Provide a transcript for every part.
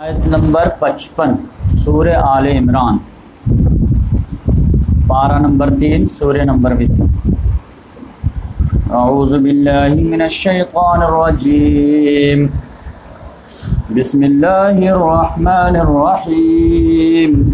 आयत नंबर पचपन सूर्य आल इमरान पारा नंबर तीन सूर्य नंबर भी तीन अऊज़ुबिल्लाहिमिनश्शैतानिर्रजीम बिस्मिल्लाहिर्रहमानिर्रहीम इस क़ाल अल्लाह या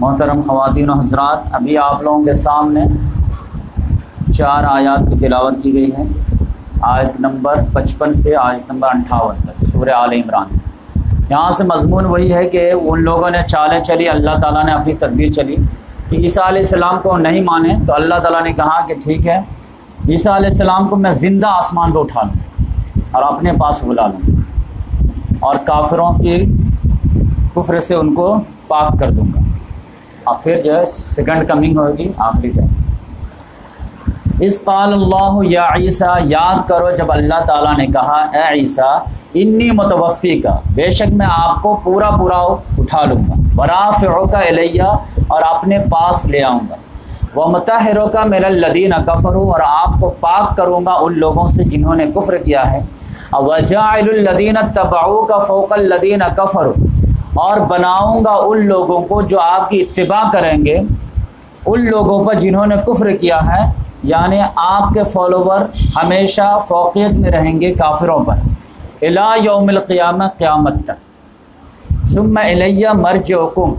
मोहतरम ख़वातीन हजरात, अभी आप लोगों के सामने चार आयात की तिलावत की गई है। आयत नंबर पचपन से आयत नंबर अंठावन तक सूर्य आल इमरान। यहाँ से मजमून वही है कि उन लोगों ने चालें चली, अल्लाह ताला ने अपनी तदबीर चली। कि ईसा सलाम को नहीं माने तो अल्लाह ताला ने कहा कि ठीक है, ईसा सलाम को मैं ज़िंदा आसमान पर उठा लूँ और अपने पास बुला लूँ और काफिरों की कुफ्र से उनको पाक कर दूँगा। और फिर जो है सेकंड कमिंग होगी, आखिरी तक। इस काल अल्लाह या ईसा, याद करो जब अल्लाह ताला ने कहा, ए ईसा, इन्नी मुतवफ़ी का बेशक मैं आपको पूरा पूरा उठा लूँगा। वराफ़ का एलिया और अपने पास ले आऊँगा। व मतहरों का मेरा लदीन कफ़र, और आपको पाक करूँगा उन लोगों से जिन्होंने कुफ्र किया है। वजालदीन तबाऊ का फ़ोकल लदीन कफ़र और बनाऊँगा उन लोगों को जो आपकी इतबा करेंगे, उन लोगों पर जिन्होंने कुफ्र किया है, यानी आपके फॉलोवर हमेशा फोकियत में रहेंगे काफिरों पर। इला यौमिल क़ियामत, क़यामत तक। सुम एलिया मर्ज हुकुम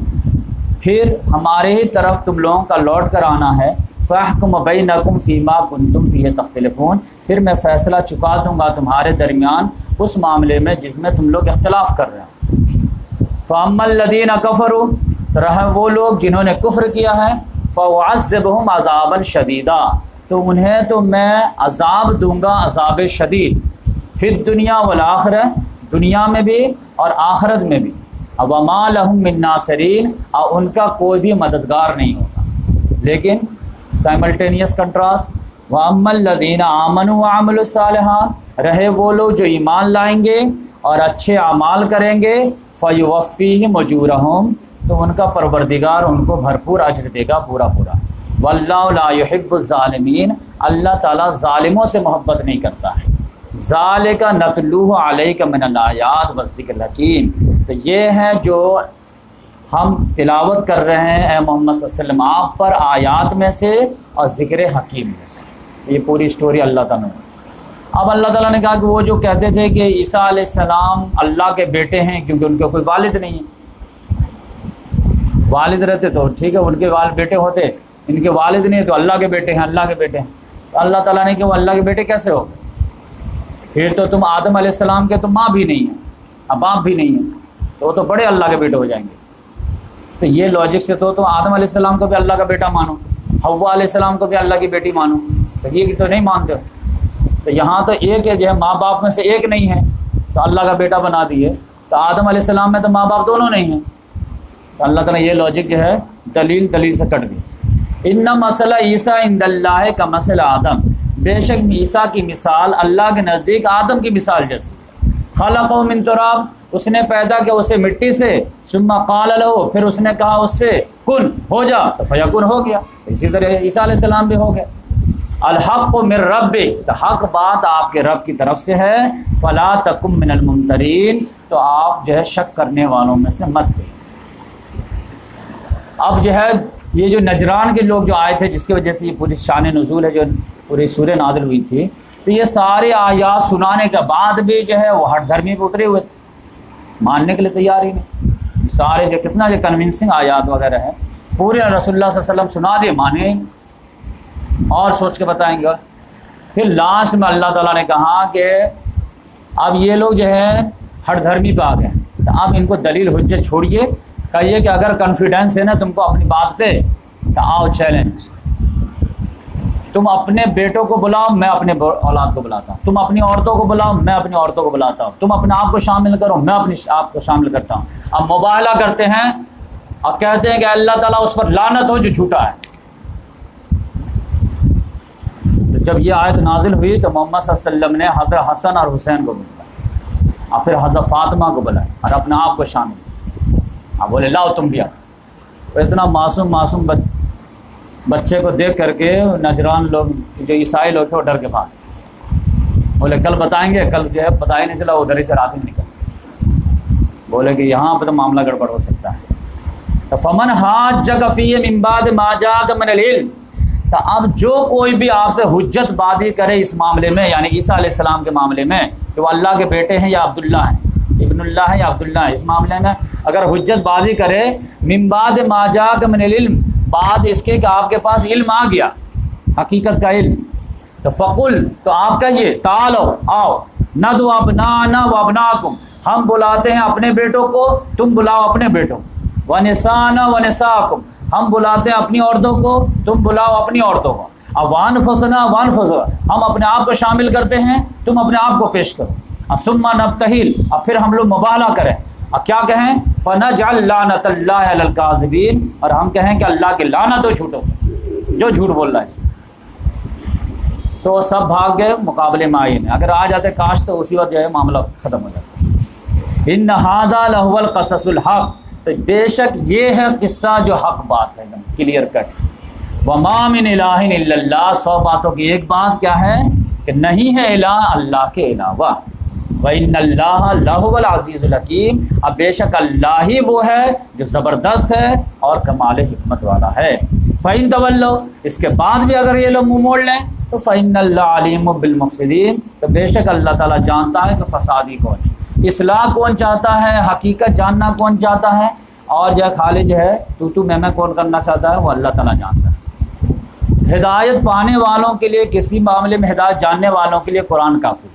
फिर हमारे ही तरफ़ तुम लोगों का लौट कर आना है। फ़ाहकुम बैनकुम फ़ीमा कुन तुम फ़ी तख्तलफून। फिर मैं फ़ैसला चुका दूँगा तुम्हारे दरमियान उस मामले में जिसमें तुम लोग इख्तलाफ कर रहे हो। फ़ामल्लदीन कफ़रू तो रह वो लोग जिन्होंने कुफ्र किया है फ़वाज़बहम अज़ाबन शदीदा तो उन्हें तो मैं अजाब दूँगा, अजाब शदीद। फिर दुनिया वाल आखिर दुनिया में भी और आखरत में भी। लहम नासरीन और उनका कोई भी मददगार नहीं होगा। लेकिन साइमल्टेनियस कंट्रास्ट व आमन आमल रहे वो लोग जो ईमान लाएँगे और अच्छे अमाल करेंगे फ़युवफ़ी मजूरहम तो उनका परवरदिगार उनको भरपूर अजर देगा पूरा पूरा वल्लाहिब्ज़ालमीन अल्लाह ताला ज़ालिमों से मोहब्बत नहीं करता है। ज़ाल का नतलूह का मिनयात वज़िक्र हकीम तो ये हैं जो हम तिलावत कर रहे हैं, ए मोहम्मद वसल्लम, आप पर आयात में से और ज़िक्र हकीम में से। ये पूरी स्टोरी अल्लाह ताला अब अल्लाह ताला ने कहा कि वो जो कहते थे कि ईसा सलाम अल्लाह के बेटे हैं, क्योंकि उनके कोई वालिद नहीं है। वालिद रहते तो ठीक है, उनके वाल बेटे होते। इनके वालिद नहीं है तो अल्लाह के बेटे हैं, अल्लाह के बेटे हैं। तो अल्लाह ताला ने कि वो अल्लाह के बेटे कैसे हो? फिर तो तुम आदम सलाम के तो माँ भी नहीं है, अब बाप भी नहीं है तो वो तो बड़े अल्लाह के बेटे हो जाएँगे। तो ये लॉजिक से तो तुम आदम सलाम को भी अल्लाह का बेटा मानो हवा सलाम को भी अल्लाह की बेटी मानो। तो ये तो नहीं मानते हो। तो यहाँ तो एक है, जो है माँ बाप में से एक नहीं है तो अल्लाह का बेटा बना दिए। तो आदम सलाम में तो माँ बाप दोनों नहीं हैं। तो अल्लाह ताला ये लॉजिक जो है, दलील दलील से कट गई। इन्ना मसला ईसा इंदल्ला का मसला आदम। बेशक ईसा की मिसाल अल्लाह के नज़दीक आदम की मिसाल जैसी। खाला मिन तुराब, उसने पैदा किया उसे मिट्टी से, सुम्मा काल लो फिर उसने कहा उससे, कुन, हो जा। तो फयाकुन हो गया। इसी तरह ईसा सलाम भी हो गया। अलहक मिर रब तो हक बात आपके रब की तरफ़ से है, फ़ला तकुम मिनलमतरीन तो आप जो है शक करने वालों में से मत गई अब जो है, ये जो नजरान के लोग जो आए थे, जिसकी वजह से ये पूरी शान नजूल है, जो पूरी सूर्य नादिल हुई थी तो ये सारे आयात सुनाने के बाद भी जो है, वो हट धर्मी पे उतरे हुए थे। मानने के लिए तैयार ही नहीं। सारे जो कितना जो कन्विंसिंग आयात वगैरह है, पूरे रसुल्ला वसल्लम सुना दिए माने। और सोच के बताएँगे। फिर लास्ट में अल्लाह ताला ने कहा कि अब ये लोग जो है हर धर्मी पे आ गए तो अब इनको दलील हुज्जत छोड़िए, कहिए कि अगर कॉन्फिडेंस है ना तुमको अपनी बात पे तो आओ चैलेंज तुम अपने बेटों को बुलाओ, मैं अपने औलाद को बुलाता हूँ। तुम अपनी औरतों को बुलाओ, मैं अपनी औरतों को बुलाता हूँ। तुम अपने आप को शामिल करो, मैं अपने आप को शामिल करता हूँ। अब मुबाला करते हैं और कहते हैं कि अल्लाह ताला उस पर लानत हो जो झूठा है तो जब ये आयत नाजिल हुई तो मोहम्मद वसल्लम ने हज़रत हसन और हुसैन को बुलाया और फिर हज़रत फातिमा को बुलाया और अपने आप को शामिल अब बोले, लाओ तुम भी आओ। इतना मासूम मासूम बच्चे को देख करके नजरान लोग, जो ईसाई लोग थे, वो डर के भाग बोले, कल बताएँगे, कल जो है, पता ही नहीं चला, वो डर से रात में निकल। बोले कि यहाँ पर तो मामला गड़बड़ हो सकता है। तो फमन हाथ जगफ़ी माजाद मन तो अब जो कोई भी आपसे हुज्जत बादी करे इस मामले में, यानी ईसा सलाम के मामले में, कि वो अल्लाह के बेटे हैं या अब्दुल्ला हैं, इब्नुल्लाह है या अब्दुल्ला है, इस मामले में अगर हुज्जत बादी करे मिम्बाद माजाक मन बाद इसके कि आपके पास इल्म आ गया, हकीकत का इल्म तो फ़कुल तो आप कहिए, तालो, आओ, न दो अपना, न व अपनाकुम, हम बुलाते हैं अपने बेटों को, तुम बुलाओ अपने बेटों व निसान व निसाकुम हम बुलाते हैं अपनी औरतों को, तुम बुलाओ अपनी औरतों को। अब वान फसना वान फसना हम अपने आप को शामिल करते हैं, तुम अपने आप को पेश करो। सुम्मा नब तहील अब फिर हम लोग मुबाला करें। अब क्या कहें? फ़नजल्लानतल्लाकाजबीन और हम कहें कि अल्लाह के लाना तो झूठो जो झूठ बोल रहा है तो सब भाग गए मुकाबले में आए अगर आ जाते काश तो उसी वक्त जो है मामला ख़त्म हो जाता। इन नहादा लहवल कससुल हक। तो बेशक ये है किस्सा जो हक बात है, एकदम क्लियर कट वमामिन सौ बातों की एक बात क्या है कि नहीं है इला अल्लाह के अलावा। वज़ीज़ीम अब बेशक अल्लाह ही वो है जो ज़बरदस्त है और कमाल हमत वाला है। फ़ैन तवल्लो, इसके बाद भी अगर ये लोग मुँह मोड़ लें तो फ़ैन अलीम बिलमफसदीन तो बेशक अल्लाह ताला जानता है कि फसादी कौन है। इसलाह कौन चाहता है? हकीकत जानना कौन चाहता है? और जो खाली जो है तो तू मैं कौन करना चाहता है? वो अल्लाह ताला जानता है। हिदायत पाने वालों के लिए किसी मामले में हिदायत जानने वालों के लिए कुरान काफ़ी।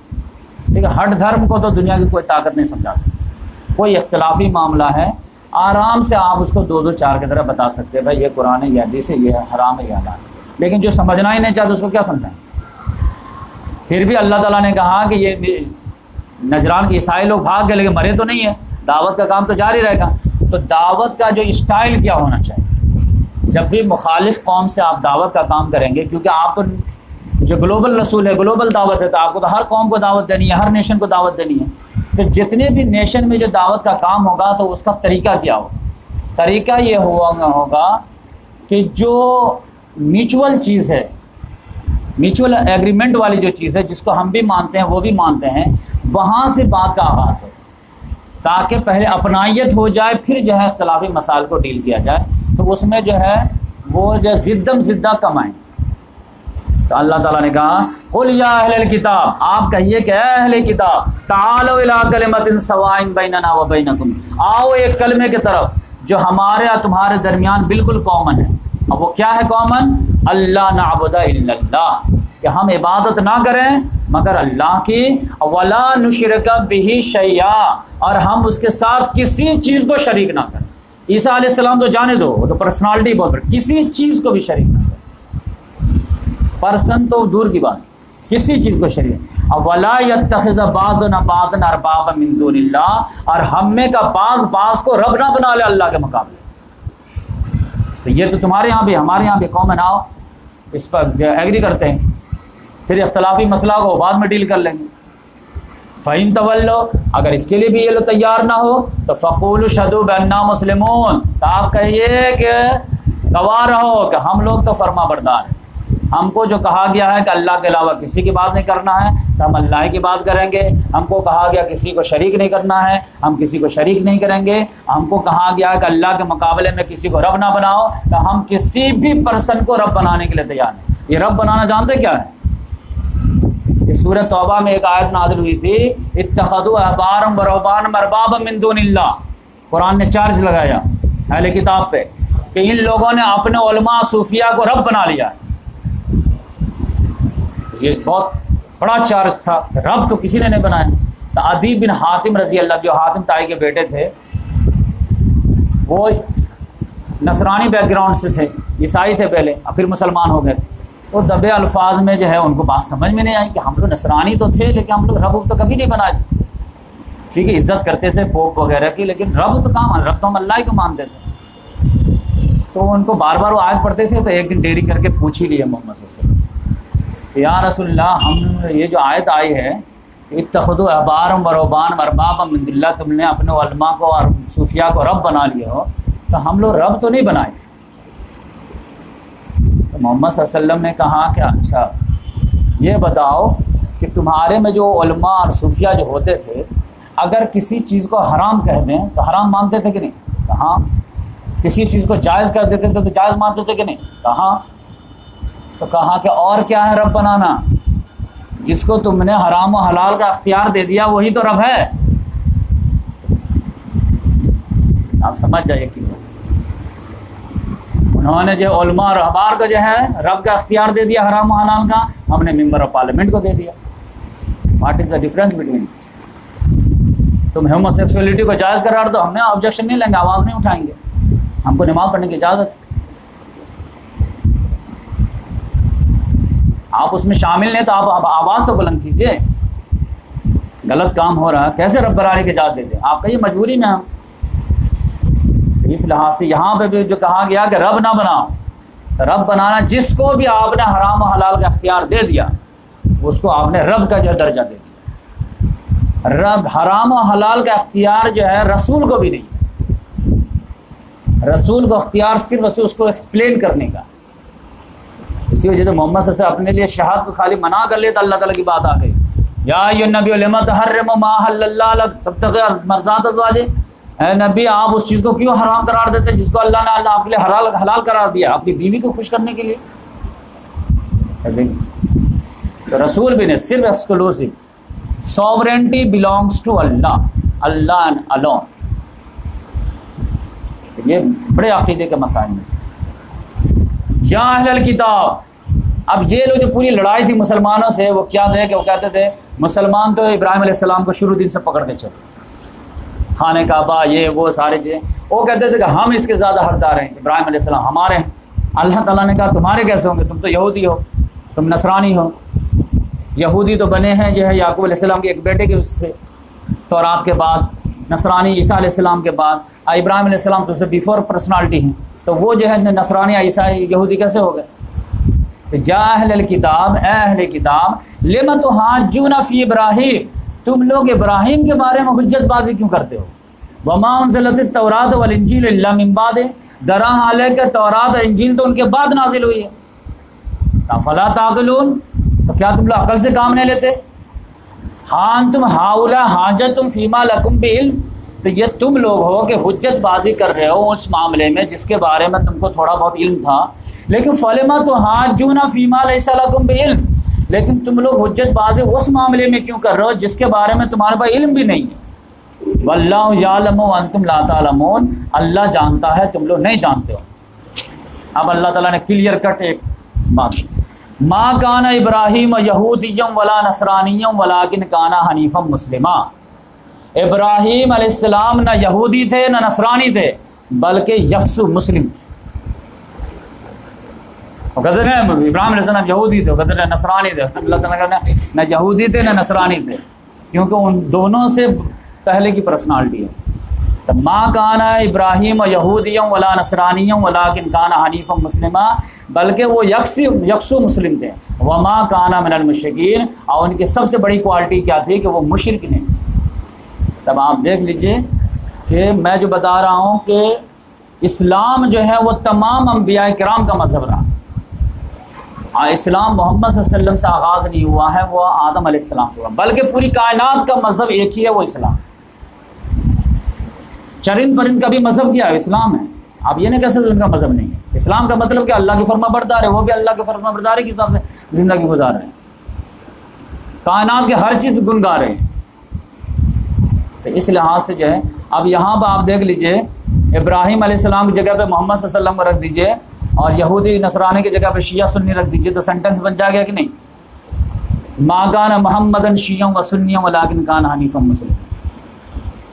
ठीक है, हर धर्म को तो दुनिया की कोई ताकत नहीं समझा सकती। कोई इख्तलाफी मामला है, आराम से आप उसको दो दो चार की तरह बता सकते हैं, भाई ये कुरान है, ये हदीस है, ये हराम है, ये हलाल लेकिन जो समझना ही नहीं चाहते, उसको क्या समझाएँ? फिर भी अल्लाह ताला ने कहा कि ये नजरान के ईसाई लोग भाग गए, लेकिन मरे तो नहीं है। दावत का काम तो जारी रहेगा। तो दावत का जो स्टाइल क्या होना चाहिए? जब भी मुखालिफ कौम से आप दावत का काम करेंगे, क्योंकि आप तो जो ग्लोबल रसूल है, ग्लोबल दावत है तो आपको तो हर कौम को दावत देनी है, हर नेशन को दावत देनी है। तो जितने भी नेशन में जो दावत का काम होगा तो उसका तरीका क्या होगा? तरीका ये हुआ, होगा कि जो म्यूचुअल चीज़ है, म्यूचुअल एग्रीमेंट वाली जो चीज़ है, जिसको हम भी मानते हैं, वो भी मानते हैं वहाँ से बात का आगाज़ हो, ताकि पहले अपनाइत हो जाए, फिर जो है अख्तलाफी मसाल को डील किया जाए। तो उसमें जो है, वो जो ज़िद्दम ज़िद्दा कमाएँ तो अल्लाह ताला ने कहा, कुल या अहल किताब, आप कहिए कि अहल किताब, तालो इला कलिमतिन सवाइन बैनना व बैनकुम। आओ एक कलमे की तरफ़, जो हमारे और तुम्हारे दरमियान बिल्कुल कॉमन है। अब वो क्या है कॉमन? अल्लाह नाबुदा कि हम इबादत ना करें मगर अल्लाह की, वला नुशरक बिही शैया और हम उसके साथ किसी चीज़ को शरीक ना करें। ईसा सलाम तो जाने दो, वो तो पर्सनालिटी बहुत बड़ी। किसी चीज़ को भी शरीक ना करें। पर्सन तो दूर की बात। किसी चीज़ को शरीक अवला बाज नबाजन अरबाब मिंदूल्ला और हमें का बाज बाज को रब ना बना ले अल्लाह के मुकाबले। तो ये तो तुम्हारे यहाँ भी, हमारे यहाँ भी कौम आओ इस पर एग्री करते हैं। फिर इख्तलाफी मसला को बाद में डील कर लेंगे। फ़हीन तवल्लो, अगर इसके लिए भी ये लोग तैयार ना हो तो फ़कूल शदू बन्ना मुसलमून। तो आप कहिए कि गवाह रहो कि हम लोग तो फर्मा बरदार हैं। हमको जो कहा गया है कि अल्लाह के अलावा किसी की बात नहीं करना है तो हम अल्लाह की बात करेंगे। हमको कहा गया किसी को शरीक नहीं करना है, हम किसी को शरीक नहीं करेंगे। हमको कहा गया कि अल्लाह के मुकाबले में किसी को रब ना बनाओ तो हम किसी भी पर्सन को रब बनाने के लिए तैयार हैं। ये रब बनाना जानते क्या है? इस सूरत तौबा में एक आयत नाजिल हुई थी इतखदु अहबारम बरबान मरबाब मिंदुनिल्ला कुरान ने चार्ज लगाया अहले किताब पे कि इन लोगों ने अपने उलमा सूफिया को रब बना लिया। ये बहुत बड़ा चार्ज था। रब तो किसी ने नहीं बनाया। तो अदीब बिन हातिम रज़ी अल्लाह जो हातिम ताई के बेटे थे, वो नसरानी बैकग्राउंड से थे, ईसाई थे पहले और फिर मुसलमान हो गए थे। तो दबे अल्फाज में जो है उनको बात समझ में नहीं आई कि हम लोग नसरानी तो थे, लेकिन हम लोग रब तो कभी नहीं बनाए थे। ठीक है, इज़्ज़त करते थे पोप वगैरह की, लेकिन रब तो कहाँ रब तो हम अल्लाह ही को मानते थे। तो उनको बार बार वो आयत पढ़ते थे तो एक दिन डेरी करके पूछ ही लिया मोहम्मद या रसुल्ला हम ये जो आयत आई है इतखद अहबार वरबान अरबाब मंदिल्ला तुमने अपने को और सूफिया को रब बना लिया हो तो हम लोग रब तो नहीं बनाए मोहम्मद वसल्लम ने कहा कि अच्छा ये बताओ कि तुम्हारे में जो उलमा और सूफिया जो होते थे, अगर किसी चीज़ को हराम कह दें तो हराम मानते थे कि नहीं? कहाँ किसी चीज़ को जायज़ कर देते थे तो जायज़ मानते थे कि नहीं? कहाँ तो कहा कि और क्या है रब बनाना? जिसको तुमने हराम और हलाल का अख्तियार दे दिया, वही तो रब है। आप समझ जाइए कि उन्होंने जो उलमा और अखबार को जो है, रब का अख्तियार दे दिया हराम हलाल का, हमने मेंबर ऑफ़ पार्लियामेंट को दे दिया। What is the difference between तुम होमोसेक्सुअलिटी को जायज़ करार दो, हमने ऑब्जेक्शन नहीं लेंगे, आवाज़ नहीं उठाएँगे। हमको नमाज़ पढ़ने की इजाज़त आप उसमें शामिल नहीं तो आप आवाज़ तो बुलंद कीजिए। गलत काम हो रहा है, कैसे रब बनाने की इजाज़त देते आपका ये मजबूरी में हम। इस लिहाज से यहाँ पे भी जो कहा गया कि रब ना बनाओ रब बनाना जिसको भी आपने हराम हलाल का अख्तियार दे दिया, उसको आपने रब का जो दर्जा दे दिया। रब हराम हलाल का अख्तियार जो है रसूल को भी नहीं रसूल को अख्तियार सिर्फ़ रसूल उसको एक्सप्लेन करने का। इसी वजह से मोहम्मद से अपने लिए शहाद को खाली मना कर लेता, अल्लाह ताला की बात आ गई। या नबी हर तब तक मर्जात नबी, आप उस चीज़ को क्यों हराम करार देते जिसको अल्लाह ने अल्लाह आपके लिए हलाल हलाल करार दिया? अपनी बीवी को खुश करने के लिए। तो रसूल भी ने सिर्फ़ exclusive sovereignty belongs to Allah Allah and alone ये बड़े अकीदे के मसाइल में से। या अहल किताब, अब ये लोग जो पूरी लड़ाई थी मुसलमानों से, वो क्या थे कि वो कहते थे, मुसलमान तो इब्राहिम सलाम को शुरू दिन से पकड़ के चले। खाने काबा ये, वो, सारे चीज़ें। वो कहते थे कि हम इसके ज़्यादा हकदार हैं। इब्राहिम सलाम हमारे हैं। अल्लाह ताला ने कहा, तुम्हारे कैसे होंगे? तुम तो यहूदी हो, तुम नसरानी हो। यहूदी तो बने हैं जो है याकूब सलाम के एक बेटे के उससे। तौरात के बाद, नसरानी ईसा सलाम के बाद इब्राहिम सलाम तो उससे बिफोर पर्सनालिटी हैं। तो वो जो है नसरानी ईसाई यहूदी कैसे हो गए? तो जा अहल किताब अहल किताब, लेम तो हाँ जूना फ़ी इब्राहिम? तुम लोग इब्राहिम के बारे में हजतबाजी क्यों करते हो? वमा तौरात वलंजील इम्बाद दरा हाल के तौरात इंजील तो उनके बाद नाजिल हुई है। फला ताकलून तो क्या तुम लोग अकल से काम नहीं लेते? हाँ तुम हाउला हाजत तुम फीमा लकुम बिल। तो ये तुम लोग हो कि हजतबाजी कर रहे हो उस मामले में, जिसके बारे में तुमको थोड़ा बहुत इल्म था। लेकिन फलमा तो हाँ जूना फीमा लकुम बिल। लेकिन तुम लोग हजत हजतबाजी उस मामले में क्यों कर रहे हो, जिसके बारे में तुम्हारे पास इल्म भी नहीं है। वल्लाम तुम लामोन अल्लाह जानता है, तुम लोग नहीं जानते हो। अब अल्लाह ताला ने क्लियर कट एक बात। माँ काना इब्राहिम यहूदियम वला नसरानियम वलाकिन काना हनीफम मुस्लिमा। इब्राहिम अलैहिस्सलाम न यहूदी थे, ना नसरानी थे, बल्कि यकसु मुस्लिम वो कहते हैं, इब्राहिम अलैहिस्सलाम यहूदी थे कहते हैं, नसरानी थे। अल्लाह न यहूदी थे न नसरानी थे। क्योंकि उन दोनों से पहले की पर्सनालिटी है। तो माँ काना इब्राहिम यहूदियम वला नसरानियम वला किन काना हनीफ़, मुस्लिमा, बल्कि वो यकसी, यकसु मुस्लिम थे। व माँ काना मिनल मुशकिन, और उनकी सबसे बड़ी क्वालिटी क्या थी कि वो मुशरक नहीं। तब आप देख लीजिए कि मैं जो बता रहा हूँ कि इस्लाम जो है, वो तमाम अम्बिया कराम का मज़हब रहा। इस्लाम मोहम्मद से आगाज़ नहीं हुआ है, वो आदम से हुआ। बल्कि पूरी कायनात का मज़हब एक ही है, वो इस्लाम। चरिंद परिंद का भी मज़हब क्या है? इस्लाम है। आप ये नहीं कह सकते उनका मज़हब नहीं है। इस्लाम का मतलब क्या? अल्लाह की फरमा बरदार है, वो भी अल्लाह के फरमा बरदारी के हिसाब से ज़िंदगी गुजार रहे हैं। कायनात के हर चीज़ गुन गा रहे हैं। तो इस लिहाज से जो है, अब यहाँ पर आप देख लीजिए, इब्राहिम आसमाम की जगह पर मोहम्मद वसल्लम को रख दीजिए। और यहूदी नसरानी की जगह पर शिया सुन्नी रख दीजिए तो सेंटेंस बन जाएगा कि नहीं? मागान मोहम्मद शियों व सुन्नियों वलाकिन कान हनीफ़म मुस्लिम।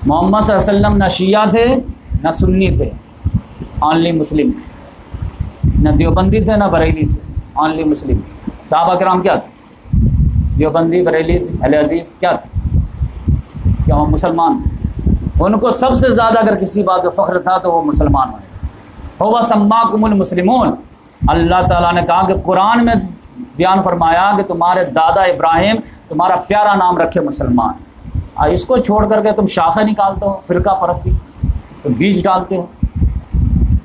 मोहम्मद वसल्लम न शिया थे, न सुन्नी थे ऑनली मुस्लिम थे। न देवबंदी थे, न बरेली थे ऑनली मुस्लिम साहब कराम क्या थे? देवबंदी, बरेली हदीस क्या थे? क्या वो मुसलमान थे? उनको सबसे ज़्यादा अगर किसी बात का फ़ख्र था तो वो मुसलमान होने। हो कुमुल अल्लाह ताला ने कहा कि कुरान में बयान फरमाया कि तुम्हारे दादा इब्राहिम, तुम्हारा प्यारा नाम रखे मुसलमान। इसको छोड़ करके तुम शाखा निकालते हो, फ़िरका परस्ती, तुम बीज डालते हो।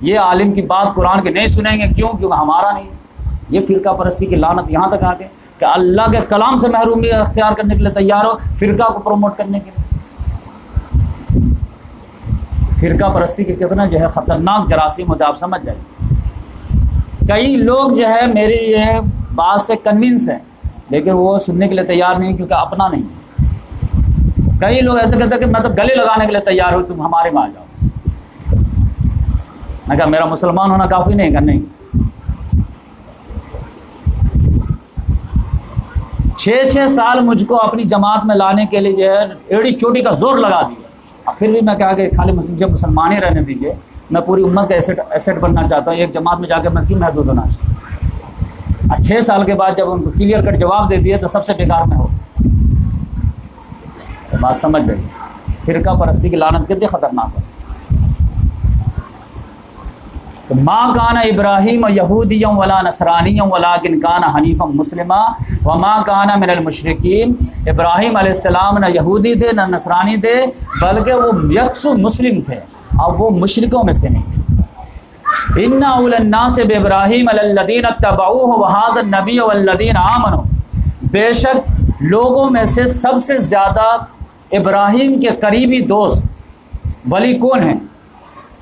ये आलिम की बात कुरान के नहीं सुनेंगे, क्यों? क्योंकि हमारा नहीं। ये फ़िरका परस्ती की लानत यहाँ तक आ गए कि अल्लाह के कलाम से महरूमी अख्तियार करने के लिए तैयार हो, फ़िरका को प्रमोट करने के लिए। फ़िरका परस्ती के कितना जो है ख़तरनाक जरासीम होता आप समझ जाए कई लोग जो है मेरी ये बात से कन्विंस हैं, लेकिन वो सुनने के लिए तैयार नहीं क्योंकि अपना नहीं। कई लोग ऐसे कहते हैं कि मैं तो गले लगाने के लिए तैयार हूँ, तुम हमारे में आ जाओ। मैं कहा, मेरा मुसलमान होना काफ़ी नहीं कर नहीं। छः छः साल मुझको अपनी जमात में लाने के लिए जो है एड़ी चोटी का ज़ोर लगा दिया। फिर भी मैं कहा कि खाली मुझे मुसलमान ही रहने दीजिए, मैं पूरी उम्मत का एसेट एसेट बनना चाहता हूँ, एक जमात में जाकर मैं क्यों महदूद होना चाहता हूँ? छः साल के बाद जब उनको क्लियर कट जवाब दे दिए तो सबसे बेकार में हो तो बात समझ गई फ़िरका परस्ती की लानत कितनी ख़तरनाक है? तो माँ काना इब्राहिम यहूदियों वला नसरानियों वला किन काना हनीफ़म मुस्लिमा, व माँ काना मिनल मुशरकिन, इब्राहिम अलैहिस्सलाम न यहूदी थे, न नसरानी थे, बल्कि वो यकसु मुस्लिम थे और वो मशरक़ों में से नहीं थे। इन्ना से इब्राहिम अल्लदीन तबाऊ वहाज़ नबी वल्लदीन आमन। बेशक लोगों में से सबसे ज़्यादा इब्राहिम के करीबी दोस्त वली कौन हैं?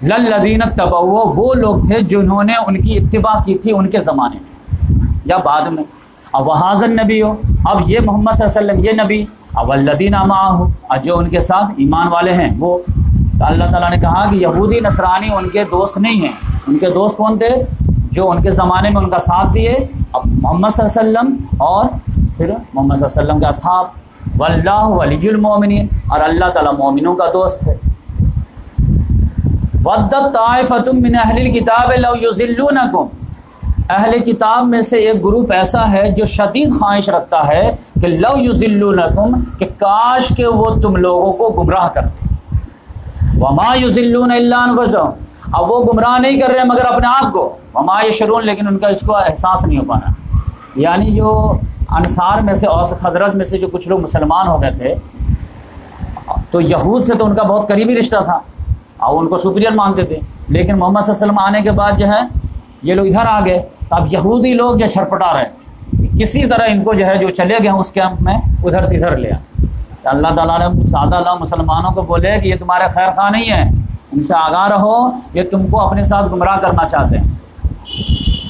लल्लदीन तबाऊ वो लोग थे जिन्होंने उनकी इतबा की थी उनके ज़माने में, या बाद में। अब वहाज़न नबी हो, अब ये मोहम्मद ये नबी, अब अल्लदीन अमा हो और जो उनके साथ ईमान वाले हैं, वो। तो अल्लाह ताला ने कहा कि यहूदी, नसरानी उनके दोस्त नहीं हैं। उनके दोस्त कौन थे? जो उनके ज़माने में उनका साथ दिए, अब मोहम्मद और फिर मोहम्मद वसल्लम के असहाब वल्लाह वलीमिन और अल्लाह ताला मोमिनों का दोस्त है। वद्दत अहल किताब अहल किताब में से एक ग्रुप ऐसा है जो शदीद ख्वाहिश रखता है कि लव युजिल्लूनकुम, कि काश के वो तुम लोगों को गुमराह कर वमा युजिल्लून अब वो गुमराह नहीं कर रहे मगर अपने आप को। वमा यशरून, लेकिन उनका इसको एहसास नहीं हो पाना। यानी जो अनसार में से और हज़रत में से जो कुछ लोग मुसलमान हो गए थे तो यहूद से तो उनका बहुत करीबी रिश्ता था। और उनको सुपीरियर मानते थे। लेकिन मोहम्मद वसल्लम आने के बाद जो है, ये लोग इधर आ गए। तो अब यहूदी लोग जो छटपटा रहे थे किसी तरह इनको जो है, जो चले गए उस कैंप में उधर से इधर लिया तो अल्लाह ताला ने सादा मुसलमानों को बोले कि ये तुम्हारे खैर खा नहीं है। इनसे आगाह रहो, ये तुमको अपने साथ गुमराह करना चाहते हैं।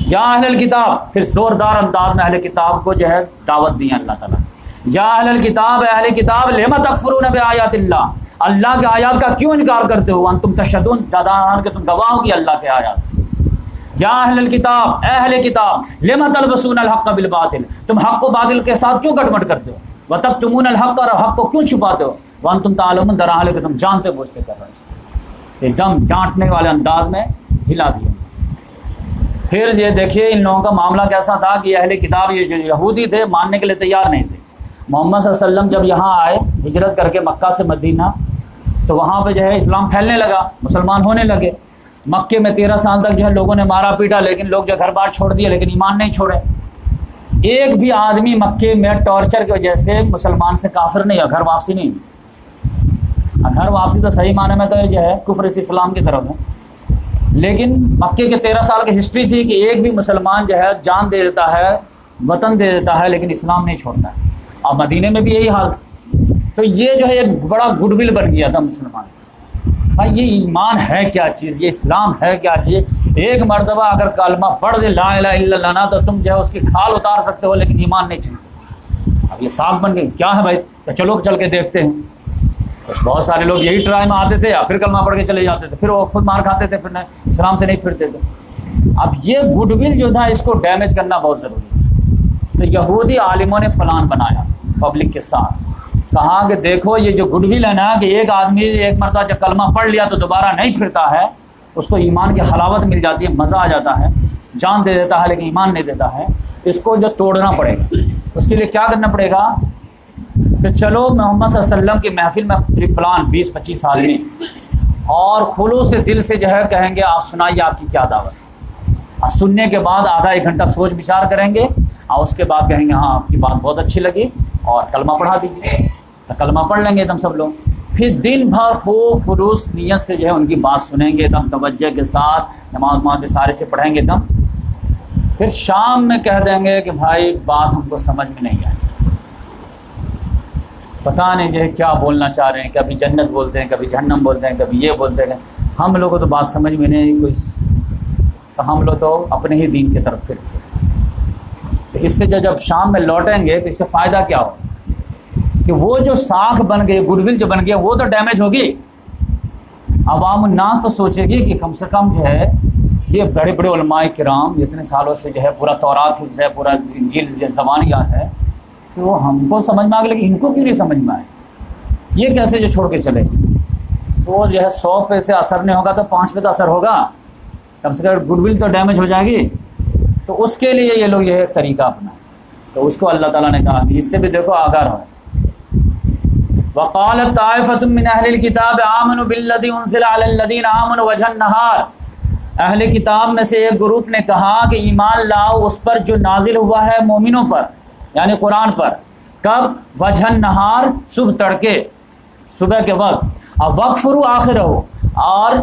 या अहल किताब, फिर ज़ोरदार अंदाज में अहल किताब को जो है दावत दी है अल्लाह ताला या अहल किताब अहल किताब, लेमा तकफरून आयात अल्लाह के आयात का क्यों इनकार करते हो? तुम तशदुन ज़्यादा के तुम गवाह की अल्लाह के आयात। या अहल किताब अहल किताब, लेमा तलबसून तुम हक़ बातिल के साथ क्यों कटमट करते हो? व तब तुमून हक़ और हक़ को क्यों छुपाते हो? वन तुम तालम दराहल के तुम जानते बूझते कर रहे हो एकदम डांटने वाले अंदाज में हिला दिया फिर ये देखिए इन लोगों का मामला कैसा था कि अहले किताब ये जो यहूदी थे, मानने के लिए तैयार नहीं थे। मोहम्मद वसल्लम जब यहाँ आए, हिजरत करके मक्का से मदीना तो वहाँ पे जो है इस्लाम फैलने लगा, मुसलमान होने लगे। मक्के में तेरह साल तक जो है लोगों ने मारा पीटा, लेकिन लोग जो घर बार छोड़ दिए, लेकिन ईमान नहीं छोड़े। एक भी आदमी मक्के में टॉर्चर की वजह से मुसलमान से काफिर नहीं घर वापसी नहीं घर वापसी तो सही माने में तो जो है कुफर इस्लाम की तरफ़ है। लेकिन मक्के के तेरह साल की हिस्ट्री थी कि एक भी मुसलमान जो है जान दे देता है, वतन दे देता है, लेकिन इस्लाम नहीं छोड़ता। है अब मदीने में भी यही हाल था। तो ये जो है, एक बड़ा गुडविल बन गया था मुसलमान। भाई, ये ईमान है क्या चीज़? ये इस्लाम है क्या चीज़? एक मरतबा अगर कलमा पढ़ दे, ला इला ना तो तुम जो है उसकी खाल उतार सकते हो, लेकिन ईमान नहीं छीन सकते। अब ये साफ़ बन गई क्या है भाई? तो चलो, चल के देखते हैं। तो बहुत सारे लोग यही ट्राई में आते थे, या फिर कलमा पढ़ के चले जाते थे, फिर वो खुद मार खाते थे, फिर इस्लाम से नहीं फिरते थे। अब ये गुडविल जो था, इसको डैमेज करना बहुत ज़रूरी है। तो यहूदी आलिमों ने प्लान बनाया पब्लिक के साथ। कहा कि देखो, ये जो गुडविल है ना कि एक आदमी एक मरतबा जब कलमा पढ़ लिया तो दोबारा नहीं फिरता है, उसको ईमान की हलावत मिल जाती है, मज़ा आ जाता है, जान दे देता है, लेकिन ईमान नहीं देता है। इसको जो तोड़ना पड़ेगा, उसके लिए क्या करना पड़ेगा कि चलो, मोहम्मद वसल्लम की महफिल में प्लान बीस पच्चीस साल में। और खुलू से दिल से जो है कहेंगे, आप सुनाइए आपकी क्या दावत। सुनने के बाद आधा एक घंटा सोच विचार करेंगे और उसके बाद कहेंगे हाँ आपकी बात बहुत अच्छी लगी और कलमा पढ़ा दीजिए तो कलमा पढ़ लेंगे एकदम सब लोग। फिर दिन भर खूब खुलूस नीयत से जो है उनकी बात सुनेंगे, एकदम तवज्जो के साथ, नमाज़ नमाज़ सारे से पढ़ेंगे एकदम। फिर शाम में कह देंगे कि, भाई, बात हमको समझ में नहीं आई। पता नहीं जो है क्या बोलना चाह रहे हैं। कभी जन्नत बोलते हैं, कभी जहन्नम बोलते हैं, कभी ये बोलते हैं। हम लोगों को तो बात समझ में नहीं कोई। तो हम लोग तो अपने ही दीन की तरफ़ फिर। इससे जो जब शाम में लौटेंगे तो इससे फ़ायदा क्या हो कि वो जो साख बन गई, गुडविल जो बन गया वो तो डैमेज होगी। अवाम नास तो सोचेगी कि कम से कम जो है, ये बड़े बड़े उलमाए कराम, इतने सालों से जो है पूरा तौरात हिफ्ज है, पूरा इंजील जबान याद है तो वो हमको समझ में आ गया लेकिन इनको क्यों नहीं समझ में आए? ये कैसे जो छोड़ के चले? तो जो है सौ पे से असर नहीं होगा तो पाँच पे तो असर होगा। कम से कम गुडविल तो डैमेज हो जाएगी। तो उसके लिए ये लोग ये तरीका अपना तो उसको अल्लाह ताला ने कहा इससे भी देखो आगार हो। वक़ाल किताब, आमन बिल्लदीन आमन वज़न नहार। अहल किताब में से एक ग्रुप ने कहा कि ईमान लाओ उस पर जो नाजिल हुआ है मोमिनों पर, यानी कुरान पर। कब? वजहन नहार, सुबह तड़के, सुबह के वक्त। और वक्फरू आखिर हो, और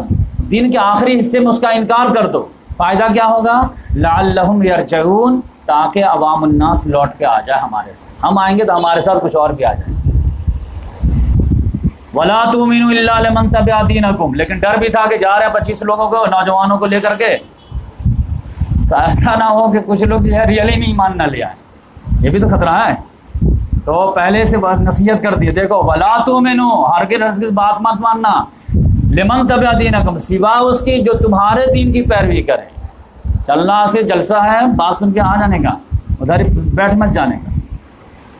दिन के आखिरी हिस्से में उसका इनकार कर दो। फ़ायदा क्या होगा? लाम यरजून ताकि अवामनास लौट के आ जाए हमारे साथ। हम आएँगे तो हमारे साथ कुछ और भी आ जाए। वला तुमिन तबादीनकुम लेकिन डर भी था कि जा रहे हैं पच्चीस लोगों को, नौजवानों को लेकर के। तो ऐसा ना हो कि कुछ लोग जो है रियली नहीं मानना लिया है ये भी तो खतरा है। तो पहले से नसीहत कर दिए। देखो, वला तो मैनो हर के बात मत मानना। लेमन तबिया दीन कम सिवा उसकी जो तुम्हारे दीन की पैरवी करे। चलना से जलसा है, बात सुन के आ जाने का, उधर बैठ मत जाने का।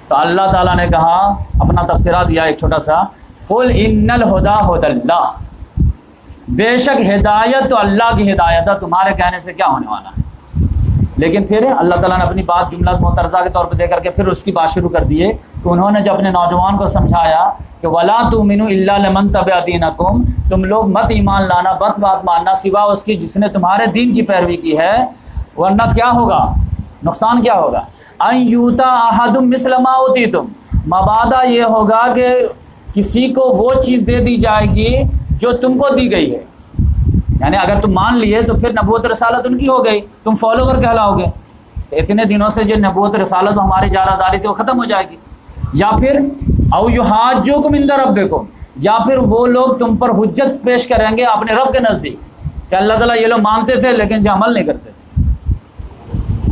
तो अल्लाह ताला ने कहा, अपना तबसरा दिया एक छोटा सा, कुल इन्नल हुदा हुदल्ला। बेशक हिदायत तो अल्लाह की हिदायत है, तुम्हारे कहने से क्या होने वाला है? लेकिन फिर अल्लाह ताला ने अपनी बात जुमला मोतरजा के तौर पर दे करके फिर उसकी बात शुरू कर दिए कि उन्होंने जब अपने नौजवान को समझाया कि वला तो मिनू इलामन तबादीनकुम तुम लोग मत ईमान लाना, मत बात मानना, सिवा उसकी जिसने तुम्हारे दीन की पैरवी की है, वरना क्या होगा? नुकसान क्या होगा? अयूता अहदुम मिसलमा होती तुम मबादा ये होगा कि किसी को वो चीज़ दे दी जाएगी जो तुमको दी गई है। यानी अगर तुम मान लिए तो फिर नबूत रसालत उनकी हो गई। तुम फॉलोवर कहलाओगे। इतने दिनों से जो नबूत रसालत हमारी जारादारी थी, वो ख़त्म हो जाएगी। या फिर अव युहाज जो कुम इंदर रब को या फिर, वो लोग तुम पर हुज्जत पेश करेंगे अपने रब के नज़दीक। कि अल्लाह ताला ये लोग मानते थे, लेकिन जो अमल नहीं करते थे।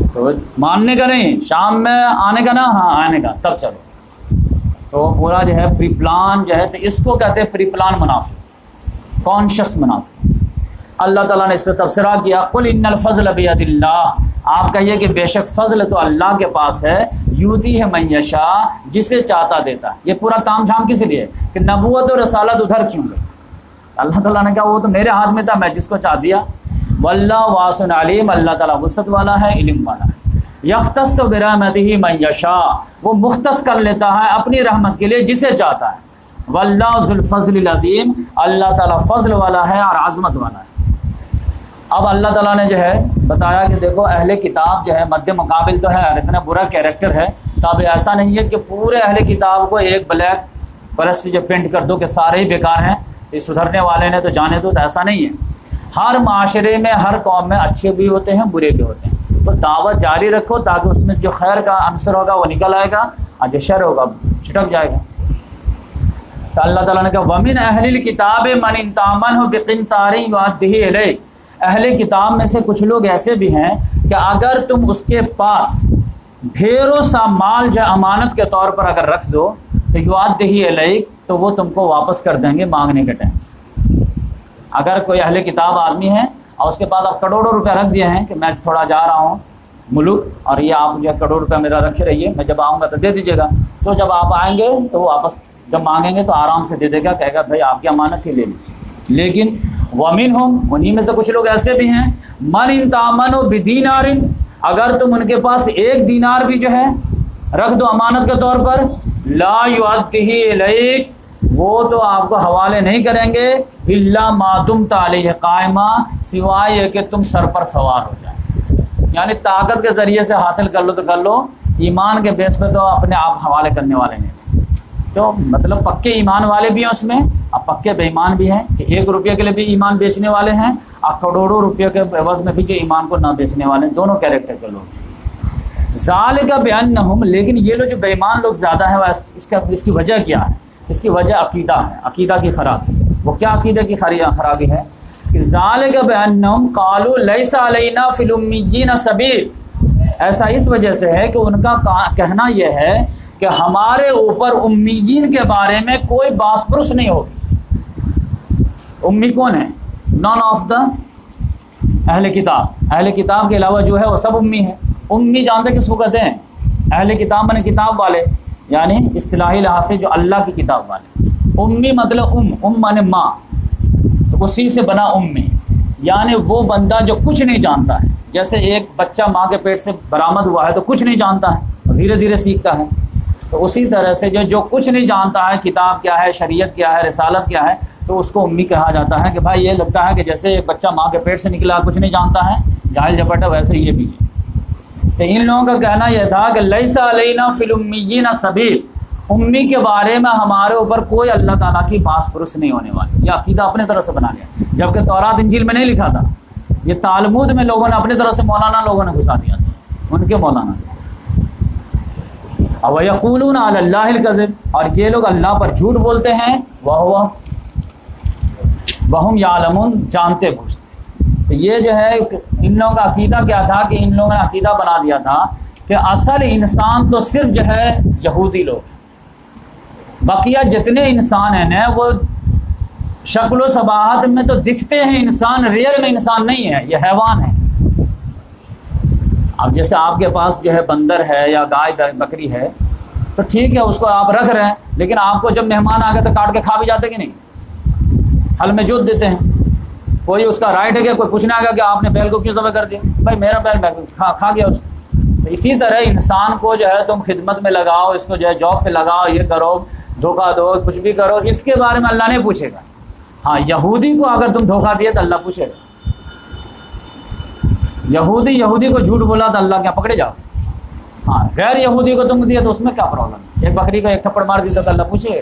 तो मानने का नहीं, शाम में आने का ना? हाँ आने का। तब चलो। तो पूरा जो है प्री प्लान जो है तो इसको कहते हैं प्री प्लान मुनाफे कॉन्शस मुनाफे अल्लाह ताला ने इस पर तबसरा किया, कुल इन फ़ज़ल बिल्ला आप कहिए कि बेशक फ़ज़ल तो अल्लाह के पास है यूती है मैशा जिसे चाहता देता ये पूरा ताम झाम किस लिए? कि नबूत और रसालत उधर क्यों गई? अल्लाह ताला ने कहा, वो तो मेरे हाथ में था, मैं जिसको चाह दिया। वल्ला वासन अलीम, अल्लाह ताला वसत वाला है, इल्म वाला है। यख्तस बरहमत ही मैशा वो मुख्त कर लेता है अपनी रहमत के लिए जिसे चाहता है। वल्लाफ़ज़लदीम अल्लाह ताला फ़ज़ल वाला है और आज़मत वाला है। अब अल्लाह ताला ने जो है बताया कि देखो, अहले किताब जो है मध्य मुकाबिल तो है और इतना बुरा कैरेक्टर है तो अब ऐसा नहीं है कि पूरे अहले किताब को एक ब्लैक ब्रश से जो पेंट कर दो कि सारे ही बेकार हैं, ये सुधरने वाले ने तो जाने दो तो ऐसा नहीं है। हर माशरे में, हर कौम में अच्छे भी होते हैं, बुरे भी होते हैं। तो दावत जारी रखो ताकि उसमें जो खैर का आंसर होगा, वो निकल आएगा और जो शर होगा छिटक जाएगा। तो अल्लाह ताला ने कहा, वमिन अहल किताब मन तामन हो बिकिन तारी अहल किताब में से कुछ लोग ऐसे भी हैं कि अगर तुम उसके पास ढेरों सा माल जो अमानत के तौर पर अगर रख दो तो युआद ही अलैक तो वो तुमको वापस कर देंगे मांगने के टाइम। अगर कोई अहले किताब आदमी है और उसके बाद आप करोड़ों रुपए रख दिए हैं कि मैं थोड़ा जा रहा हूँ मुल्क, और ये आप जो करोड़ रुपया मेरा रखे रहिए, मैं जब आऊँगा तो दे दीजिएगा। तो जब आप आएँगे तो वापस जब मांगेंगे तो आराम से दे देगा, कहेगा, भाई, आपकी अमानत ही ले लीजिए। लेकिन वमिन हम उन्हीं में से कुछ लोग ऐसे भी हैं, मन इन तामन बिदीनारिन, अगर तुम उनके पास एक दीनार भी जो है, रख दो अमानत के तौर पर, ला युद्दी वो तो आपको हवाले नहीं करेंगे, इल्ला मातुम ताली कायमा, सिवाय कि तुम सर पर सवार हो जाए। यानी ताकत के ज़रिए से हासिल कर लो तो कर लो, ईमान के बेस पे तो अपने आप हवाले करने वाले नहीं। तो मतलब पक्के ईमान वाले भी हैं उसमें, अब पक्के बेईमान भी हैं कि एक रुपये के लिए भी ईमान बेचने वाले हैं, और करोड़ों रुपये के एवज में भी जो ईमान को ना बेचने वाले हैं। दोनों कैरेक्टर के लोग जाल का बयान न हम लेकिन ये लोग जो बेईमान लोग ज़्यादा हैं इसका, इसकी वजह क्या है? इसकी वजह अकीदा है। अकीदा की खराबी। वो क्या अकीदा की खराबी है? कि जाल का बयान नम कालू लईसा फिल्मी न सबीर ऐसा इस वजह से है कि उनका कहना यह है कि हमारे ऊपर उम्मीन के बारे में कोई बास पुरुष नहीं होगी। उम्मी कौन है? नॉन ऑफ़ द अहल किताब। अहल किताब के अलावा जो है वो सब उम्मी है। उम्मी जानते किसको कहते हैं? अहल किताब मैंने किताब वाले, यानी इस्लाही लिहाज से जो अल्लाह की किताब वाले। उम्मी मतलब उम उम माने माँ। तो उसी से बना उम्मी यानी वो बंदा जो कुछ नहीं जानता है। जैसे एक बच्चा माँ के पेट से बरामद हुआ है तो कुछ नहीं जानता है धीरे धीरे सीखता है। तो उसी तरह से जो जो कुछ नहीं जानता है, किताब क्या है, शरीयत क्या है, रिसालत क्या है तो उसको उम्मी कहा जाता है कि भाई ये लगता है कि जैसे एक बच्चा माँ के पेट से निकला, कुछ नहीं जानता है, जाहिल झपटा वैसे ये भी है। तो इन लोगों का कहना यह था कि लईसा अलैना फिल्मी ना सबील उम्मी के बारे में हमारे ऊपर कोई अल्लाह ताला की पास पुरुष नहीं होने वाली। ये अकीदा अपने तरह से बना लिया। जबकि तौरात, इंजिल में नहीं लिखा था। ये तालमुद में लोगों ने अपने तरह से मौलाना लोगों ने घुसा दिया था। उनके मौलाना। अब यकूलून और ये लोग अल्लाह पर झूठ बोलते हैं वह वह वहम यालमुन, जानते बूझते तो ये जो है, इन लोगों का अकीदा क्या था कि इन लोगों ने अकीदा बना दिया था कि असल इंसान तो सिर्फ़ जो है, यहूदी लोग बकिया जितने इंसान हैं ना, वो शक्ल सबाहत में तो दिखते हैं, इंसान रियल में इंसान नहीं है, ये हैवान है। अब जैसे आपके पास जो है बंदर है या गाय बकरी है तो ठीक है, उसको आप रख रहे हैं, लेकिन आपको जब मेहमान आ गए तो काट के खा भी जाते कि नहीं? हल में जोत देते हैं। कोई उसका राइट है क्या? कोई पूछने आ गया कि आपने बैल को क्यों जमा कर दिया? भाई, मेरा बैल बैल खा खा गया उसको। तो इसी तरह इंसान को जो है तुम खिदमत में लगाओ, इसको जो है जॉब पे लगाओ, ये करो, धोखा दो, कुछ भी करो, इसके बारे में अल्लाह नहीं पूछेगा। हाँ यहूदी को अगर तुम धोखा दिए तो अल्लाह पूछेगा। यहूदी यहूदी को झूठ बोला तो अल्लाह क्या पकड़े जाओ? हाँ गैर यहूदी को तुम दिया तो उसमें क्या प्रॉब्लम एक बकरी को एक थप्पड़ मार दी तो अल्लाह पूछे।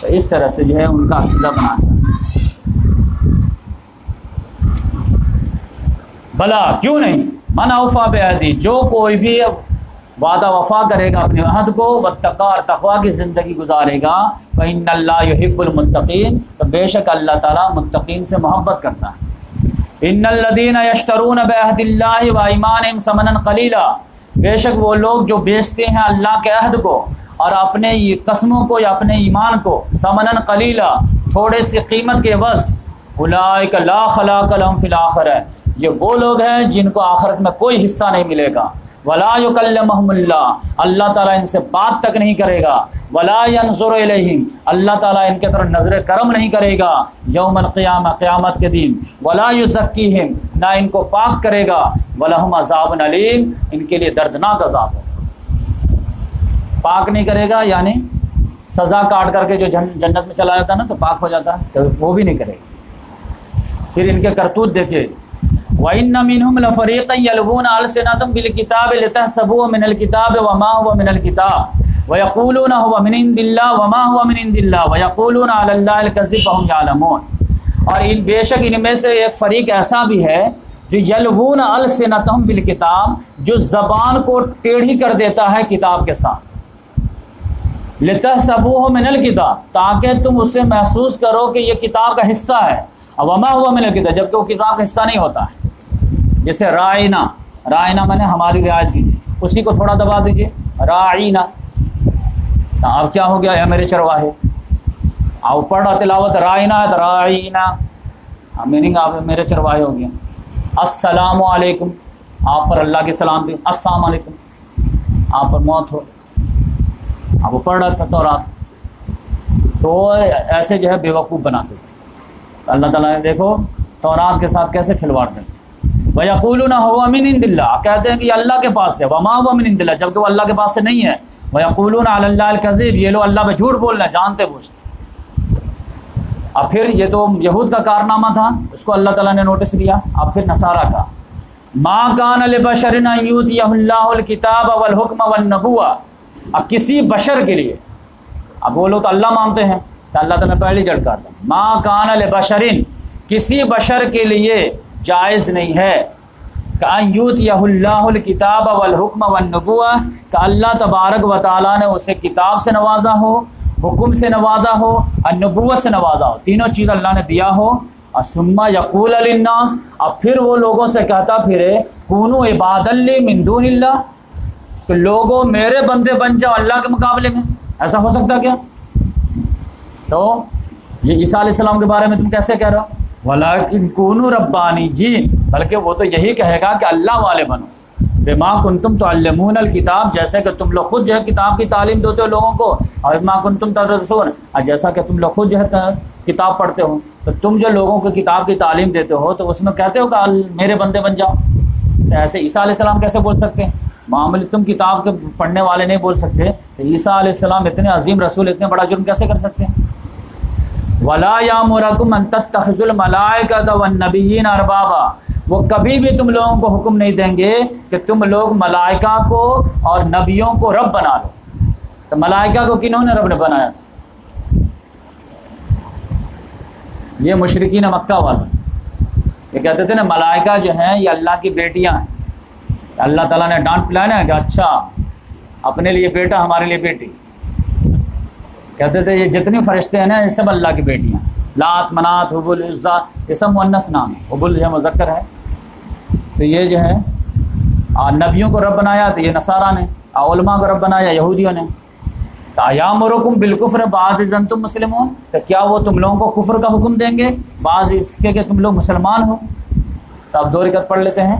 तो इस तरह से जो है उनका अकीदा बना भला, क्यों नहीं? मन अवफा बेहदी। जो कोई भी वादा वफा करेगा अपने अहद को व तकार तकवा की ज़िंदगी गुजारेगा फ़ैन हिब्बुलमतकीन तो बेशक अल्लाह ताला मुतकीन से मोहब्बत करता है। कलीला। बेशक वो लोग जो बेचते हैं अल्लाह के अहद को और अपने कस्मों को या अपने ईमान को समन कलीला, थोड़े से कीमत के बस उलाक है ये वो लोग हैं जिनको आखरत में कोई हिस्सा नहीं मिलेगा। वलाकल्ला अल्लाह ताला इनसे बात तक नहीं करेगा। वलासुर अल्लाह ताला इनके तरफ़ नज़र करम नहीं करेगा यौम क़याम क़यामत के दिन। वलायुज़क्कीहिम ना इनको पाक करेगा। वलहम अजाब अलीम इनके लिए दर्दनाक अजाब हो। पाक नहीं करेगा यानी सज़ा काट करके जो जन, जन्नत में चला जाता है ना तो पाक हो जाता है तो वो भी नहीं करेगा। फिर इनके करतूत देखिए। वन मिनहम बिल किताब लतहसबु मिनल किताब वमा हुआ मिनल किताब। और इन बेशक इनमें से एक फ़रीक ऐसा भी है, जो यलवून अल सिनतम बिल किताब, जो ज़बान को टेढ़ी कर देता है किताब के साथ। लतः सबू हो मिनल किताब, ताकि तुम उसे महसूस करो कि यह किताब का हिस्सा है। अवमा हुआ मिनल किताब, जबकि वो किताब का हिस्सा नहीं होता है। जैसे रायना रायना मैंने हमारी रियायत कीजिए उसी को थोड़ा दबा दीजिए। रायना अब क्या हो गया? है मेरे चरवाहे? आप पढ़ तिलावत रायना रायना मीनिंग आप, मेरे चरवाहे हो गया असलकुम आप पर अल्लाह के सलाम भी। अस्सलाम वालेकुम आप पर मौत हो। आप पढ़ रहा था तो रात तो ऐसे जो है बेवकूफ़ बनाते थे। अल्लाह ताला ने देखो, तौरात के साथ कैसे खिलवाड़ करते वयकूल ना हो अमिन दिल्ला कहते हैं कि अल्लाह के पास से वमा हुआ जबकि वो अल्लाह के पास से नहीं है। वयकूल कज़ीब, ये लोग अल्लाह पे झूठ बोलना जानते बूझते अब फिर ये तो यहूद का कारनामा था उसको अल्लाह ताला ने नोटिस दिया, अब फिर नसारा का। माँ कान बशरन किताब वल हुक्म नबुआ अब किसी बशर के लिए, अब वो लोग तो अल्लाह मानते हैं तो अल्लाह ताला पहले जड़ कर माँ कान बशरिन, किसी बशर के लिए जायज़ नहीं है। यूत किताब वल हुक्म नबुआ का अल्लाह तबारक व ताली ने उसे किताब से नवाजा हो हुक्म से नवाजा हो और नबूत से नवाजा हो तीनों चीज़ अल्लाह ने दिया हो और सुम्मा यकूल अलन्नास अब फिर वो लोगों से कहता फिरे कूनू इबादल्ली मिंदून तो लोगों मेरे बंदे बन जाओ अल्लाह के मुकाबले में ऐसा हो सकता क्या तो ये ईसा के बारे में तुम कैसे कह रहे हो वला रब्बानी जी बल्कि वो तो यही कहेगा कि अल्लाह वाले बनो। बेमा कन तुम तो अल्लमून किताब, जैसे कि तुम लोग खुद जो है किताब की तालीम देते हो लोगों को, और माँ कन तुम तदरसून, और जैसा कि तुम लोग खुद जो है किताब पढ़ते हो तो तुम जो लोगों को किताब की तालीम देते हो तो उसमें कहते हो कि मेरे बंदे बन जाओ। तो ऐसे ईसा सलाम कैसे बोल सकते हैं? मामूली तुम किताब के पढ़ने वाले नहीं बोल सकते तो ईसा सलाम इतने अजीम रसूल, इतने बड़ा जुर्म कैसे कर सकते हैं? वला या मुरकुम नबीन अरबाबा। वो कभी भी तुम लोगों को हुक्म नहीं देंगे कि तुम लोग मलाइका को और नबियों को रब बना लो। तो मलाइका को किन्होंने रब ने बनाया था? ये मुशरकिन मक्का वाला। ये कहते थे ना, मलाइका जो हैं, ये अल्लाह की बेटियाँ हैं। अल्लाह ताला ने डांट पिलाया ना कि अच्छा अपने लिए बेटा, हमारे लिए बेटी। कहते थे, ये जितनी फरिश्ते हैं ना, ये सब अल्लाह की बेटियाँ लात, मनात, हबुल ये सब मुन्नस नाम है। हबुल जो है तो ये जो है नबियों को रब बनाया तो ये नसारा ने उलमा को रब बनाया, यहूदियों ने। तो आयाम रकुम बिलकुफ़र बाद जन तुम मुसलम हो तो क्या वो तुम लोगों को कुफर का हुक्म देंगे? बाज़ इसके कि तुम लोग मुसलमान हो? तो आप दो रिकत पढ़ लेते हैं।